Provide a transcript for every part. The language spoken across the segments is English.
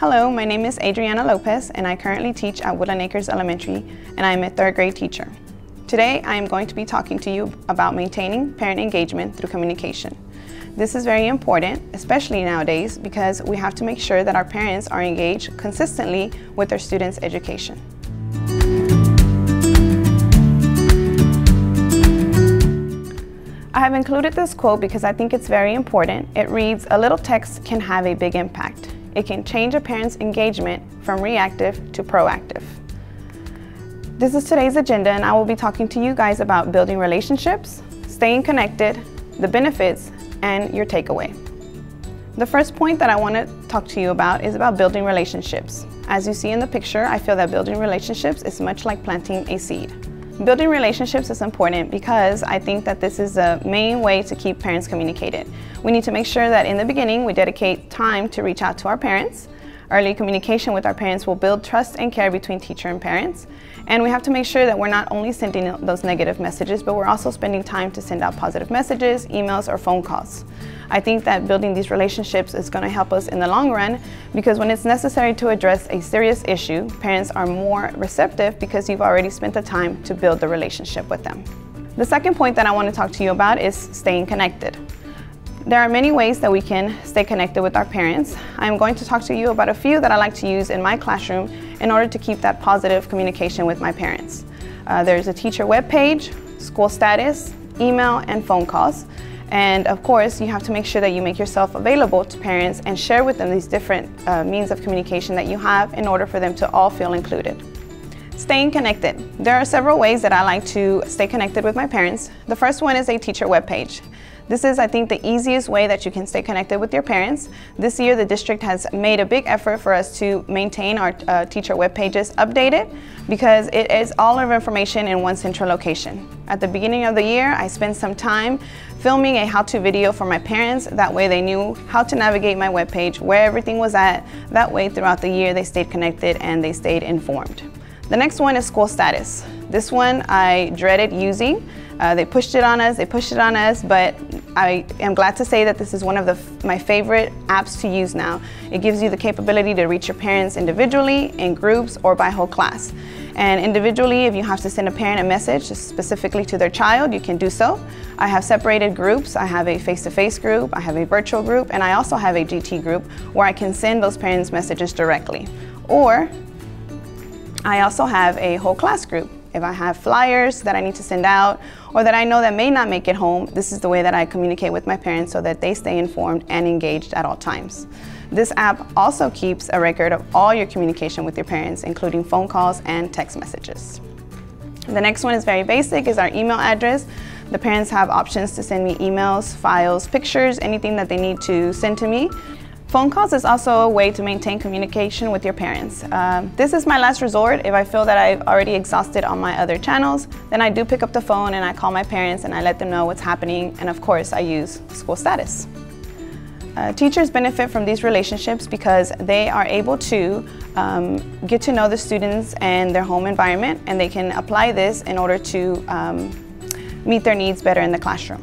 Hello, my name is Adriana Lopez and I currently teach at Woodland Acres Elementary and I am a third grade teacher. Today I am going to be talking to you about maintaining parent engagement through communication. This is very important, especially nowadays, because we have to make sure that our parents are engaged consistently with their students' education. I have included this quote because I think it's very important. It reads, a little text can have a big impact. It can change a parent's engagement from reactive to proactive. This is today's agenda and I will be talking to you guys about building relationships, staying connected, the benefits, and your takeaway. The first point that I want to talk to you about is about building relationships. As you see in the picture, I feel that building relationships is much like planting a seed. Building relationships is important because I think that this is the main way to keep parents communicated. We need to make sure that in the beginning we dedicate time to reach out to our parents. Early communication with our parents will build trust and care between teacher and parents. And we have to make sure that we're not only sending those negative messages, but we're also spending time to send out positive messages, emails, or phone calls. I think that building these relationships is going to help us in the long run because when it's necessary to address a serious issue, parents are more receptive because you've already spent the time to build the relationship with them. The second point that I want to talk to you about is staying connected. There are many ways that we can stay connected with our parents. I'm going to talk to you about a few that I like to use in my classroom in order to keep that positive communication with my parents. Uh, there's a teacher webpage, school status, email, and phone calls. And of course, you have to make sure that you make yourself available to parents and share with them these different uh, means of communication that you have in order for them to all feel included. Staying connected. There are several ways that I like to stay connected with my parents. The first one is a teacher webpage. This is, I think, the easiest way that you can stay connected with your parents. This year, the district has made a big effort for us to maintain our uh, teacher web pages updated because it is all of information in one central location. At the beginning of the year, I spent some time filming a how-to video for my parents. That way they knew how to navigate my webpage, where everything was at. That way throughout the year, they stayed connected and they stayed informed. The next one is school status. This one I dreaded using. Uh, they pushed it on us, they pushed it on us, but I am glad to say that this is one of the, my favorite apps to use now. It gives you the capability to reach your parents individually, in groups, or by whole class. And individually, if you have to send a parent a message specifically to their child, you can do so. I have separated groups. I have a face-to-face -face group, I have a virtual group, and I also have a GT group where I can send those parents messages directly. Or I also have a whole class group. If I have flyers that I need to send out or that I know that may not make it home, this is the way that I communicate with my parents so that they stay informed and engaged at all times. This app also keeps a record of all your communication with your parents, including phone calls and text messages. The next one is very basic, is our email address. The parents have options to send me emails, files, pictures, anything that they need to send to me. Phone calls is also a way to maintain communication with your parents. Um, this is my last resort. If I feel that I've already exhausted on my other channels, then I do pick up the phone and I call my parents and I let them know what's happening. And of course, I use school status. Uh, teachers benefit from these relationships because they are able to um, get to know the students and their home environment and they can apply this in order to um, meet their needs better in the classroom.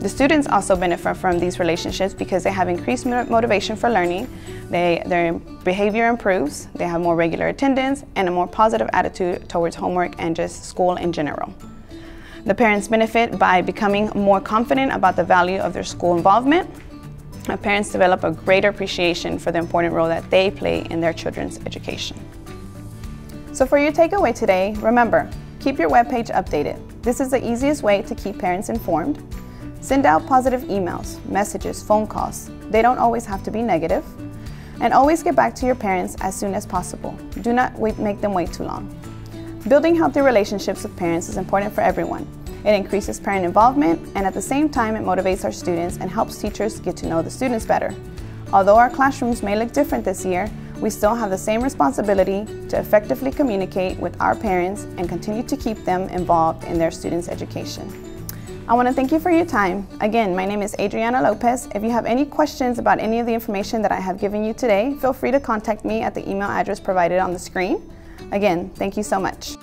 The students also benefit from these relationships because they have increased motivation for learning, they, their behavior improves, they have more regular attendance, and a more positive attitude towards homework and just school in general. The parents benefit by becoming more confident about the value of their school involvement. Parents develop a greater appreciation for the important role that they play in their children's education. So for your takeaway today, remember, keep your webpage updated. This is the easiest way to keep parents informed. Send out positive emails, messages, phone calls. They don't always have to be negative. And always get back to your parents as soon as possible. Do not wait, make them wait too long. Building healthy relationships with parents is important for everyone. It increases parent involvement and at the same time it motivates our students and helps teachers get to know the students better. Although our classrooms may look different this year, we still have the same responsibility to effectively communicate with our parents and continue to keep them involved in their students' education. I want to thank you for your time. Again, my name is Adriana Lopez. If you have any questions about any of the information that I have given you today, feel free to contact me at the email address provided on the screen. Again, thank you so much.